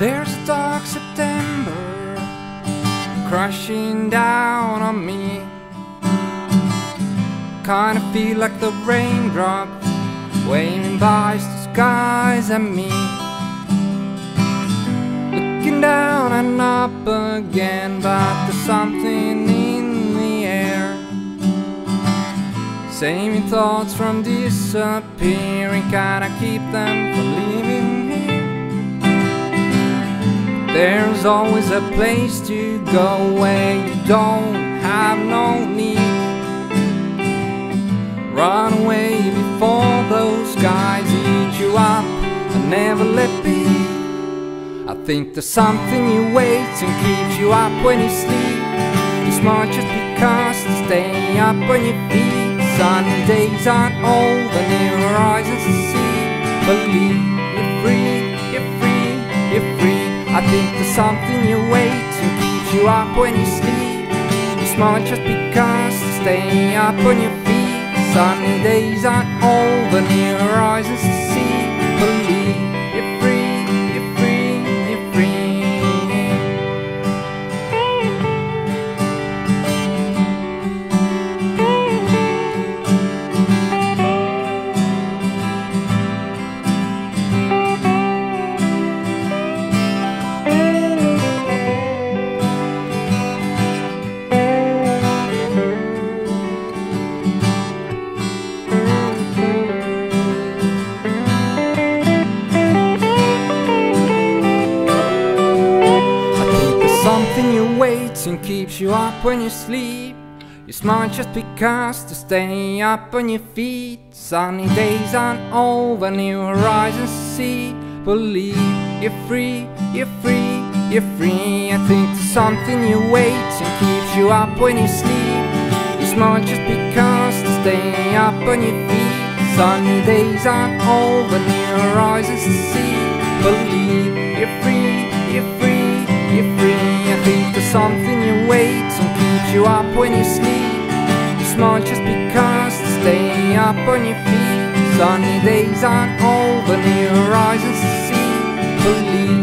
There's a dark September crashing down on me. Kinda feel like the raindrop waving by the skies at me. Looking down and up again, but there's something in the air. Saving thoughts from disappearing, kinda keep them from leaving there's always a place to go where you don't have no need. Run away before those guys eat you up and never let be. I think there's something you wait and keeps you up when you sleep. You smart just because to stay up on your feet. Sunny days aren't over, new horizons to see. Believe I think there's something you wait and keeps you up when you sleep. You smart just because to stay up on your feet. Sunny days aren't over, new horizons something you wait and keeps you up when you sleep. You're smart just because to stay up on your feet. Sunny days aren't over, new horizons to see. Believe you're free, you're free, you're free. I think there's something you wait and keeps you up when you sleep. You're smart just because to stay up on your feet. Sunny days aren't over, new horizons to see. Believe you up when you sleep. You smile just because to stay up on your feet. Sunny days aren't over, new horizons to see. Believe